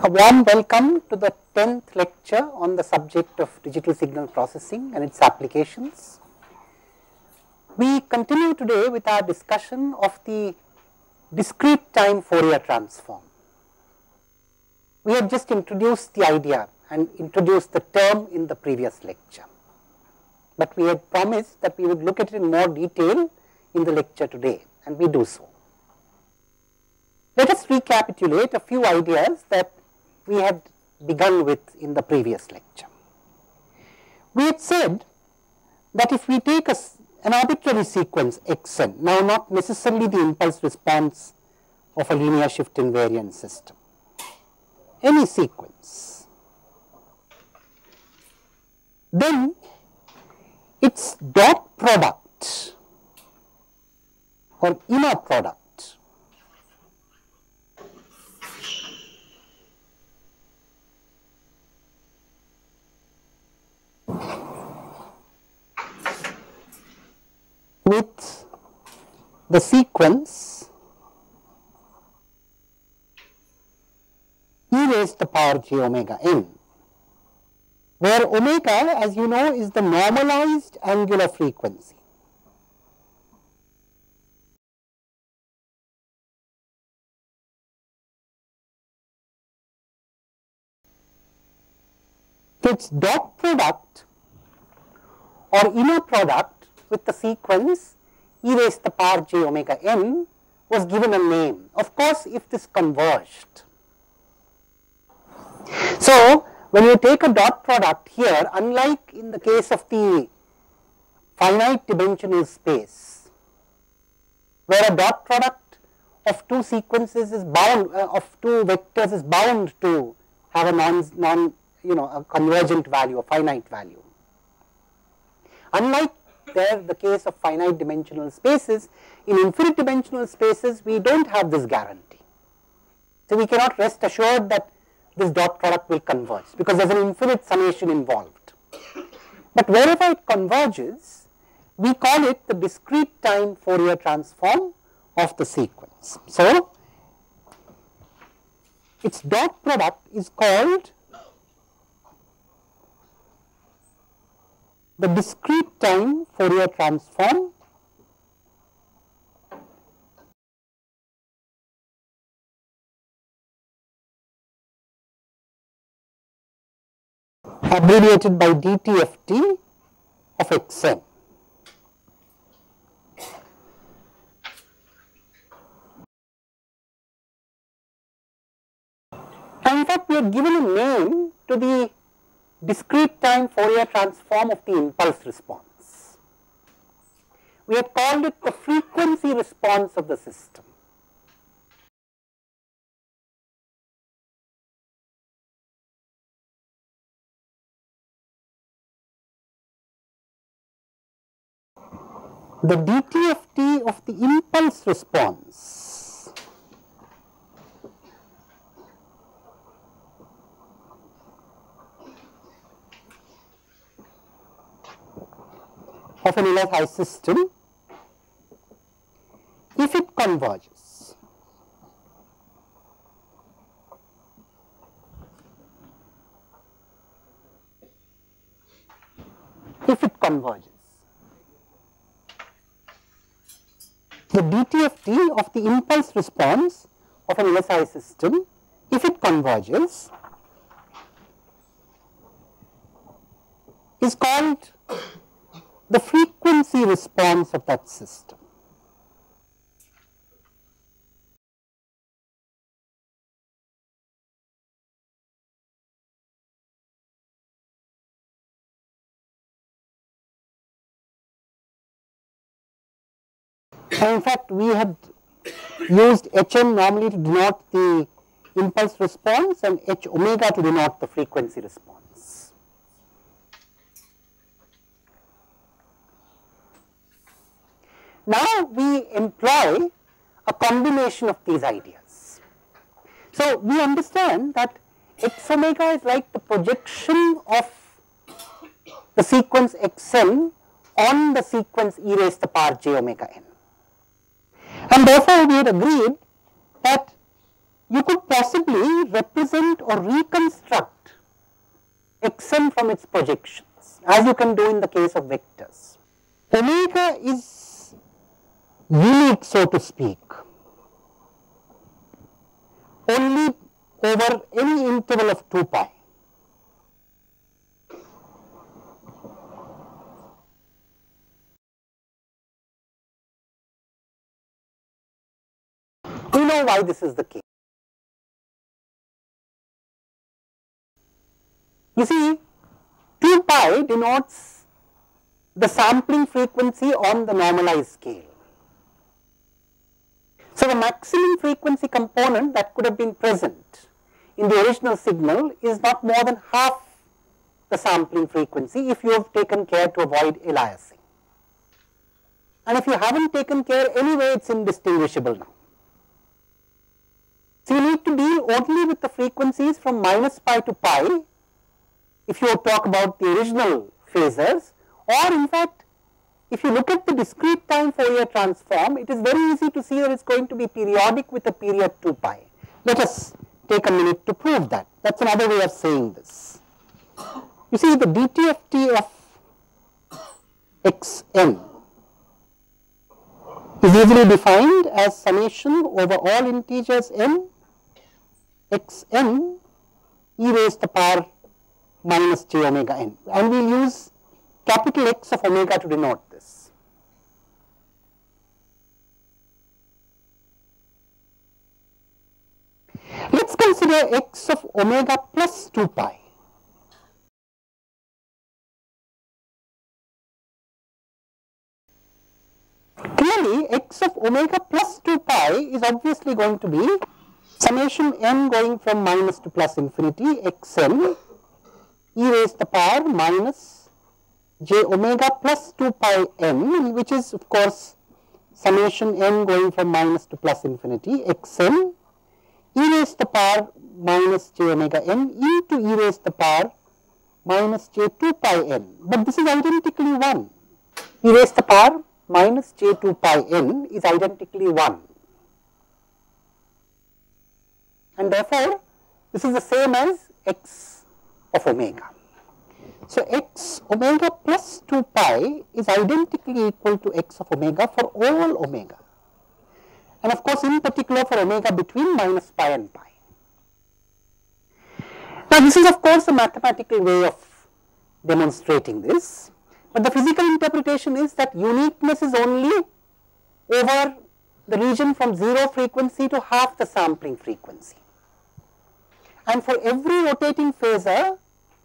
A warm welcome to the 10th lecture on the subject of digital signal processing and its applications. We continue today with our discussion of the discrete time Fourier transform. We have just introduced the idea and introduced the term in the previous lecture, but we had promised that we would look at it in more detail in the lecture today and we do so. Let us recapitulate a few ideas that we had begun with in the previous lecture. We had said that if we take a, an arbitrary sequence xn, now not necessarily the impulse response of a linear shift invariant system, any sequence, then its dot product or inner product with the sequence e raised to the power j omega n, where omega as you know is the normalized angular frequency. Its dot product or inner product with the sequence e raised to the power j omega n was given a name. Of course, if this converged. So, when you take a dot product here, unlike in the case of the finite dimensional space, where a dot product of two sequences is bound, uh, of two vectors is bound to have a non, non you know, a convergent value, a finite value. Unlike there the case of finite dimensional spaces. In infinite dimensional spaces, we do not have this guarantee. So, we cannot rest assured that this dot product will converge because there is an infinite summation involved. But wherever it converges, we call it the discrete time Fourier transform of the sequence. So, its dot product is called the discrete time Fourier transform abbreviated by dtft of xn. And in fact, we have given a name to the discrete time Fourier transform of the impulse response. We have called it the frequency response of the system. The DTFT of the impulse response of an LSI system if it converges. If it converges. The DTFT of the impulse response of an LSI system, if it converges, is called the frequency response of that system. And in fact, we had used Hn normally to denote the impulse response and H omega to denote the frequency response. Now we employ a combination of these ideas. So we understand that x omega is like the projection of the sequence xn on the sequence e raised to the power j omega n. And therefore we had agreed that you could possibly represent or reconstruct xn from its projections as you can do in the case of vectors. Omega is unique so to speak only over any interval of 2 pi. We know why this is the case. You see, 2 pi denotes the sampling frequency on the normalized scale. So, the maximum frequency component that could have been present in the original signal is not more than half the sampling frequency if you have taken care to avoid aliasing. And if you haven't taken care anyway it is indistinguishable now. So, you need to deal only with the frequencies from minus pi to pi if you talk about the original phasors or in fact if you look at the discrete time Fourier transform, it is very easy to see that it is going to be periodic with a period 2 pi. Let us take a minute to prove that. That is another way of saying this. You see the dt of xn is easily defined as summation over all integers n xn e raised to the power minus j omega n and we will use capital X of omega to denote consider x of omega plus 2 pi. Clearly, x of omega plus 2 pi is obviously going to be summation n going from minus to plus infinity xn e raised to the power minus j omega plus 2 pi n which is of course summation n going from minus to plus infinity x n e raised to the power minus j omega n into e raised to the power minus j 2 pi n. But this is identically 1. e raised to the power minus j 2 pi n is identically 1. And therefore, this is the same as x of omega. So, x omega plus 2 pi is identically equal to x of omega for all omega and of course, in particular for omega between minus pi and pi. Now, this is of course a mathematical way of demonstrating this, but the physical interpretation is that uniqueness is only over the region from 0 frequency to half the sampling frequency. And for every rotating phasor,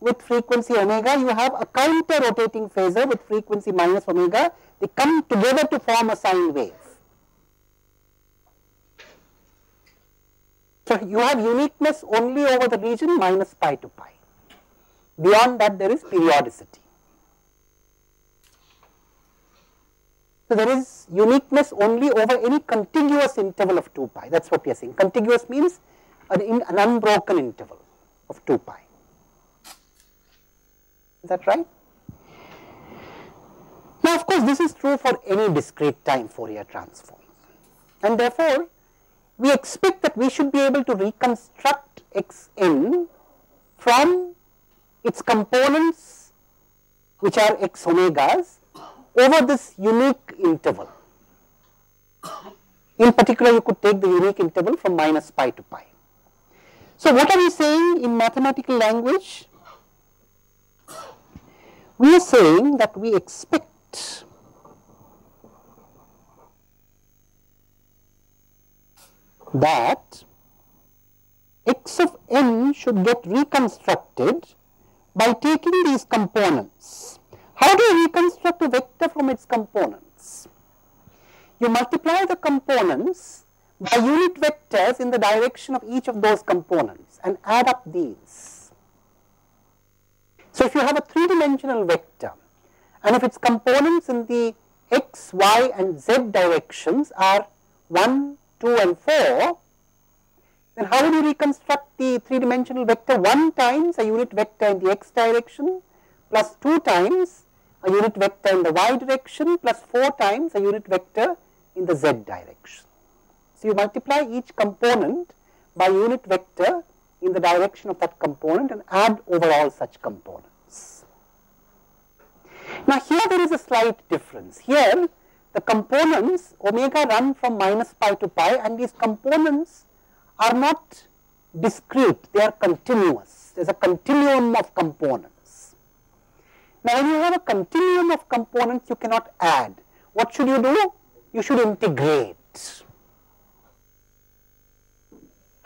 with frequency omega, you have a counter rotating phasor with frequency minus omega, they come together to form a sine wave. You have uniqueness only over the region minus pi to pi. Beyond that there is periodicity. So, there is uniqueness only over any contiguous interval of 2 pi that is what we are saying. Contiguous means an, an unbroken interval of 2 pi. Is that right? Now, of course, this is true for any discrete time Fourier transform and therefore, we expect that we should be able to reconstruct x n from its components which are x omegas over this unique interval. In particular, you could take the unique interval from minus pi to pi. So, what are we saying in mathematical language? we are saying that we expect that x of n should get reconstructed by taking these components. How do you reconstruct a vector from its components? You multiply the components by unit vectors in the direction of each of those components and add up these. So, if you have a three dimensional vector and if its components in the x, y and z directions are 1, 2 and 4, then how would you reconstruct the three dimensional vector 1 times a unit vector in the x direction plus 2 times a unit vector in the y direction plus 4 times a unit vector in the z direction. So, you multiply each component by unit vector in the direction of that component and add over all such components. Now here there is a slight difference. Here the components omega run from minus pi to pi and these components are not discrete, they are continuous. There is a continuum of components. Now when you have a continuum of components you cannot add. What should you do? You should integrate.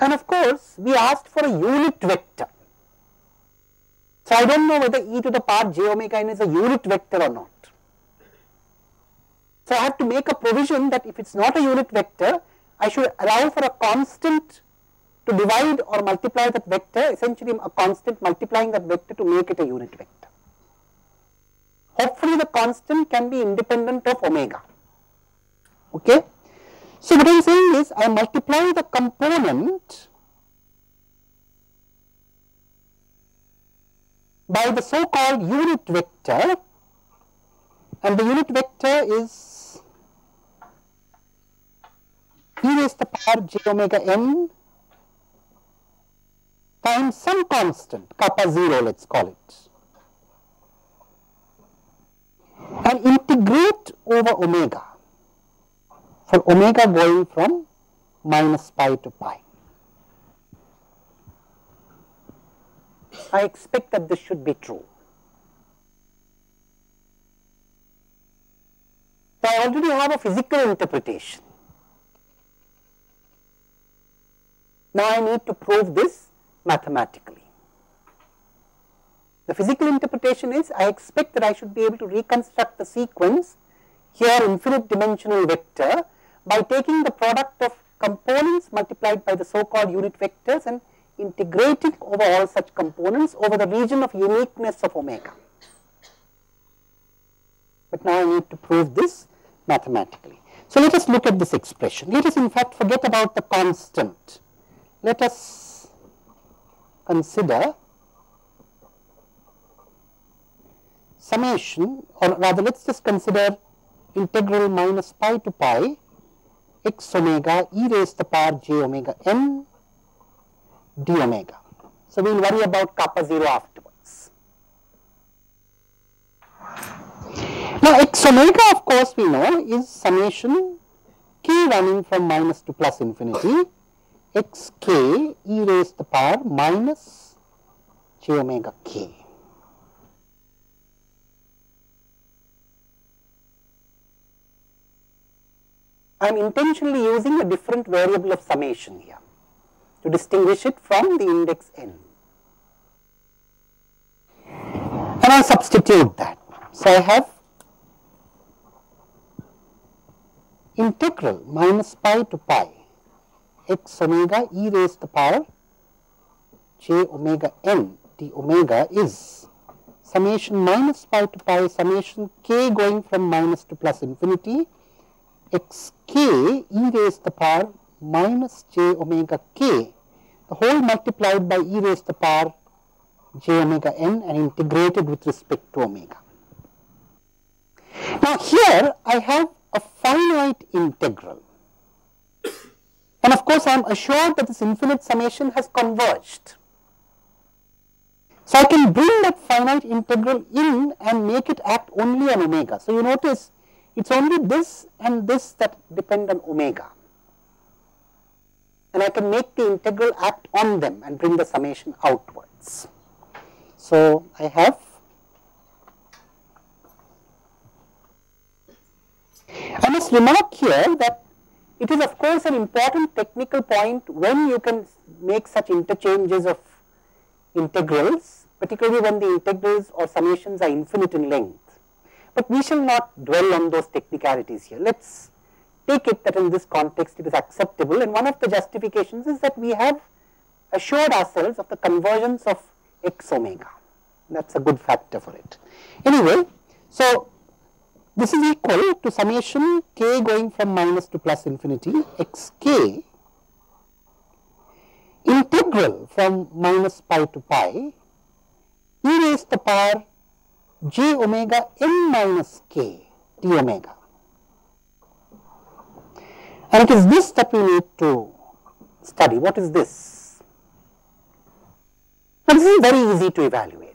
And of course, we asked for a unit vector. So, I do not know whether e to the power j omega n is a unit vector or not. So, I have to make a provision that if it is not a unit vector, I should allow for a constant to divide or multiply that vector, essentially a constant multiplying that vector to make it a unit vector. Hopefully, the constant can be independent of omega. Okay. So, what I am saying is I multiply the component by the so called unit vector and the unit vector is e raised to the power j omega n times some constant kappa 0 let us call it and integrate over omega for omega going from minus pi to pi. I expect that this should be true. I already have a physical interpretation. Now, I need to prove this mathematically. The physical interpretation is I expect that I should be able to reconstruct the sequence here infinite dimensional vector by taking the product of components multiplied by the so called unit vectors and integrating over all such components over the region of uniqueness of omega. But now I need to prove this mathematically. So, let us look at this expression. Let us in fact forget about the constant. Let us consider summation or rather let us just consider integral minus pi to pi x omega e raised to the power j omega n d omega. So, we will worry about kappa 0 afterwards. Now, x omega of course we know is summation k running from minus to plus infinity x k e raised to the power minus j omega k. I am intentionally using a different variable of summation here to distinguish it from the index n. And I substitute that. So, I have integral minus pi to pi. X omega e raised to the power j omega n d omega is. Summation minus pi to pi summation k going from minus to plus infinity. X k e raised to the power minus j omega k, the whole multiplied by e raised to the power j omega n and integrated with respect to omega. Now, here I have finite integral and of course, I am assured that this infinite summation has converged. So, I can bring that finite integral in and make it act only on omega. So, you notice it is only this and this that depend on omega and I can make the integral act on them and bring the summation outwards. So, I have I must remark here that it is of course an important technical point when you can make such interchanges of integrals particularly when the integrals or summations are infinite in length but we shall not dwell on those technicalities here. Let us take it that in this context it is acceptable and one of the justifications is that we have assured ourselves of the convergence of x omega. That is a good factor for it. Anyway, so this is equal to summation k going from minus to plus infinity x k integral from minus pi to pi e raised to the power j omega n minus k d omega. And it is this that we need to study. What is this? Now, this is very easy to evaluate.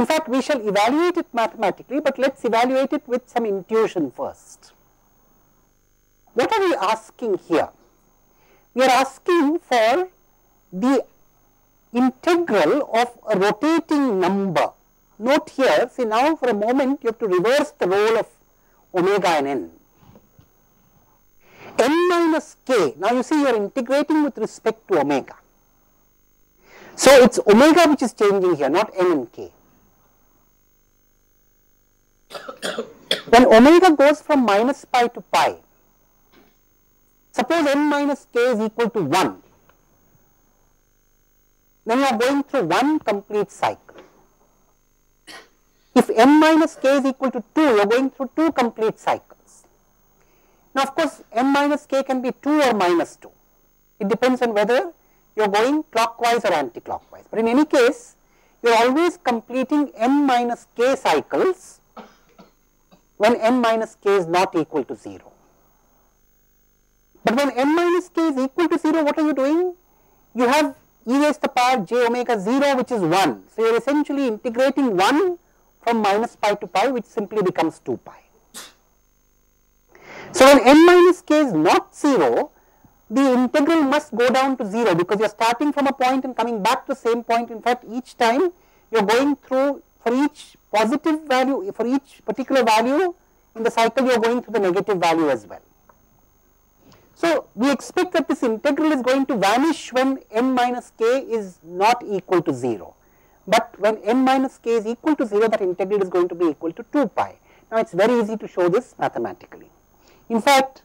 In fact, we shall evaluate it mathematically, but let us evaluate it with some intuition first. What are we asking here? We are asking for the integral of a rotating number. Note here, see now for a moment you have to reverse the role of omega and n. n minus k, now you see you are integrating with respect to omega. So, it is omega which is changing here, not n and k. when omega goes from minus pi to pi, suppose n minus k is equal to 1, then you are going through one complete cycle. If n minus k is equal to 2, you are going through two complete cycles. Now, of course, n minus k can be 2 or minus 2. It depends on whether you are going clockwise or anti-clockwise. But in any case, you are always completing n minus k cycles when n minus k is not equal to 0. But when n minus k is equal to 0, what are you doing? You have e raised to the power j omega 0 which is 1. So, you are essentially integrating 1 from minus pi to pi which simply becomes 2 pi. So, when n minus k is not 0, the integral must go down to 0 because you are starting from a point and coming back to the same point. In fact, each time you are going through for each positive value, for each particular value in the cycle you are going through the negative value as well. So, we expect that this integral is going to vanish when n minus k is not equal to 0, but when n minus k is equal to 0 that integral is going to be equal to 2 pi. Now, it is very easy to show this mathematically. In fact,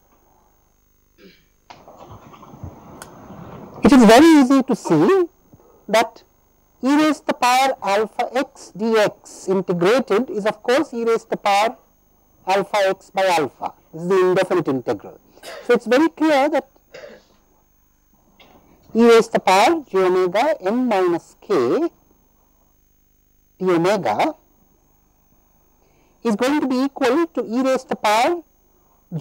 it is very easy to see that e raised to the power alpha x dx. Integrated is of course e raised to the power alpha x by alpha, this is the indefinite integral. So, it is very clear that e raised to the power j omega n minus k d omega is going to be equal to e raised to the power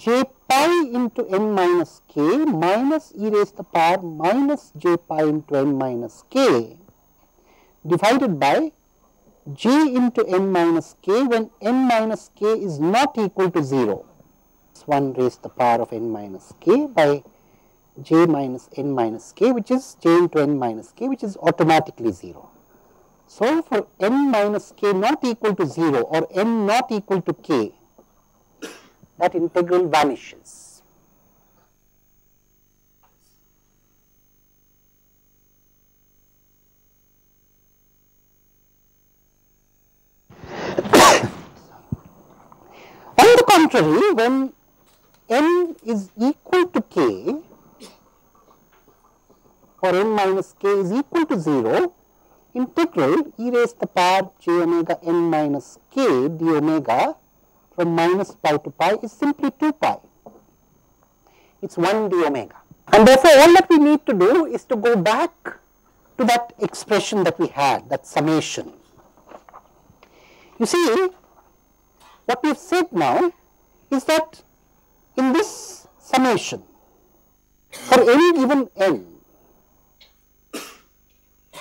j pi into n minus k minus e raised to the power minus j pi into n minus k divided by j into n minus k when n minus k is not equal to 0. 1 raised to the power of n minus k by j minus n minus k which is j into n minus k which is automatically 0. So, for n minus k not equal to 0 or n not equal to k that integral vanishes. On the contrary, when n is equal to k or n minus k is equal to 0, integral e raised to the power j omega n minus k d omega from minus pi to pi is simply 2 pi. It is 1 d omega. And therefore, all that we need to do is to go back to that expression that we had, that summation. You see, what we have said now is that in this summation for any given n,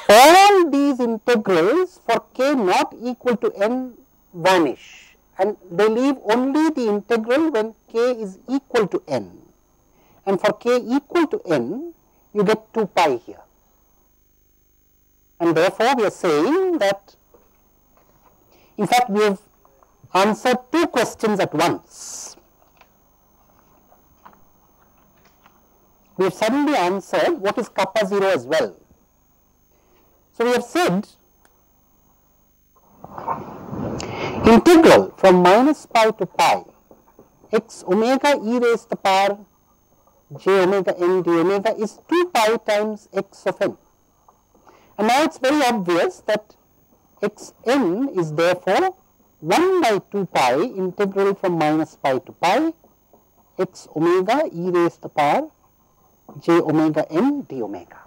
all these integrals for k not equal to n vanish and they leave only the integral when k is equal to n and for k equal to n you get 2 pi here. And therefore, we are saying that in fact, we have answered two questions at once. we have suddenly answered what is kappa 0 as well. So, we have said integral from minus pi to pi x omega e raised to the power j omega n d omega is 2 pi times x of n. And now it is very obvious that x n is therefore 1 by 2 pi integral from minus pi to pi x omega e raised to the power j omega n d omega.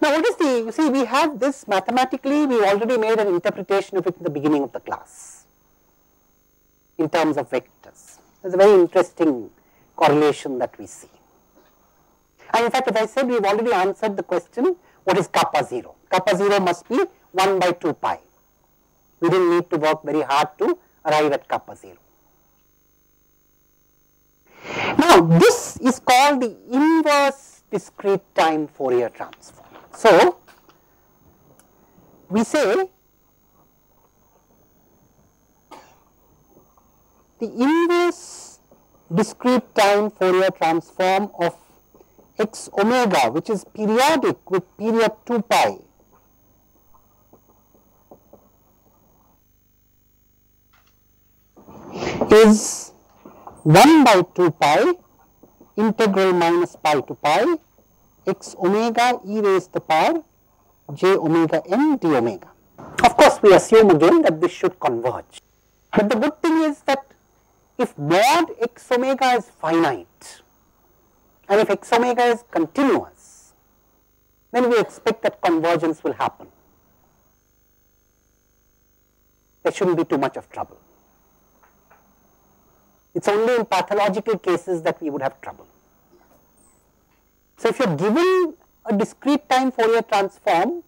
Now, what is the, you see we have this mathematically, we already made an interpretation of it in the beginning of the class in terms of vectors. There is a very interesting correlation that we see. And in fact, as I said, we have already answered the question, what is kappa 0? Kappa 0 must be 1 by 2 pi. We didn't need to work very hard to arrive at kappa 0. Now, this is called the inverse discrete time Fourier transform. So, we say the inverse discrete time Fourier transform of x omega which is periodic with period 2 pi is 1 by 2 pi integral minus pi to pi x omega e raised to the power j omega n d omega. Of course, we assume again that this should converge. But the good thing is that if mod x omega is finite and if x omega is continuous, then we expect that convergence will happen. There shouldn't be too much of trouble. It is only in pathological cases that we would have trouble. So, if you are given a discrete time Fourier transform,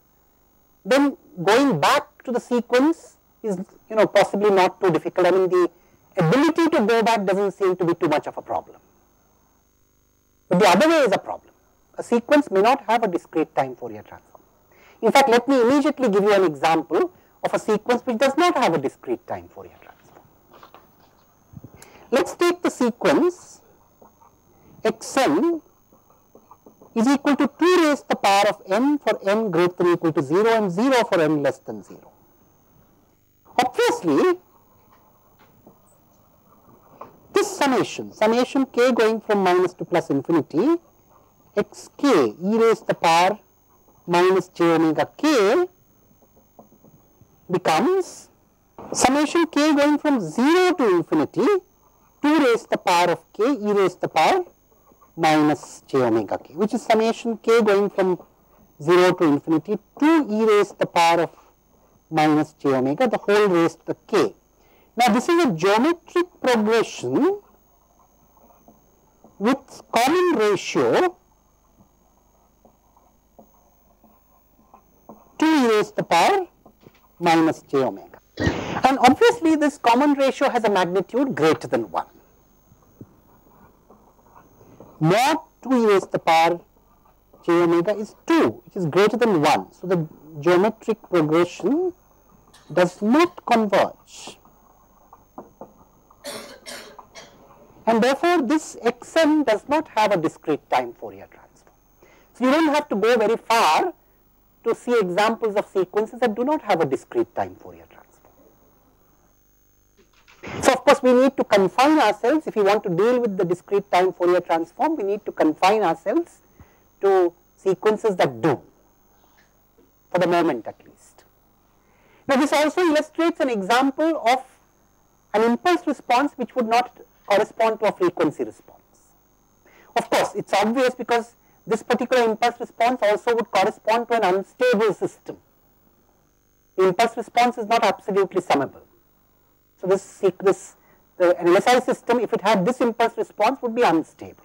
then going back to the sequence is you know possibly not too difficult. I mean the ability to go back does not seem to be too much of a problem. But the other way is a problem. A sequence may not have a discrete time Fourier transform. In fact, let me immediately give you an example of a sequence which does not have a discrete time Fourier transform. Let us take the sequence xn is equal to 2 raised to the power of n for n greater than equal to 0 and 0 for n less than 0. Obviously, this summation, summation k going from minus to plus infinity, xk e raised to the power minus j omega k becomes summation k going from 0 to infinity 2 raised to the power of k e raised to the power minus j omega k which is summation k going from 0 to infinity 2 e raised to the power of minus j omega the whole raised to the k. Now, this is a geometric progression with common ratio 2 e raised to the power minus j omega. And obviously, this common ratio has a magnitude greater than 1 mod 2 e to the power j omega is 2 which is greater than 1. So, the geometric progression does not converge and therefore, this xn does not have a discrete time Fourier transform. So, you do not have to go very far to see examples of sequences that do not have a discrete time Fourier transform. So, of course, we need to confine ourselves if we want to deal with the discrete time Fourier transform, we need to confine ourselves to sequences that do for the moment at least. Now, this also illustrates an example of an impulse response which would not correspond to a frequency response. Of course, it is obvious because this particular impulse response also would correspond to an unstable system. The impulse response is not absolutely summable. So, this, this the, LSI system if it had this impulse response would be unstable.